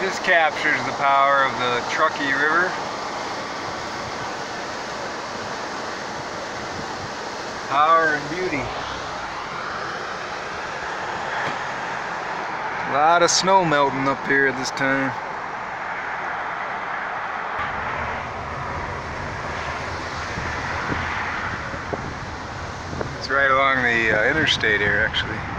This captures the power of the Truckee River. Power and beauty. A lot of snow melting up here at this time. It's right along the uh, interstate here actually.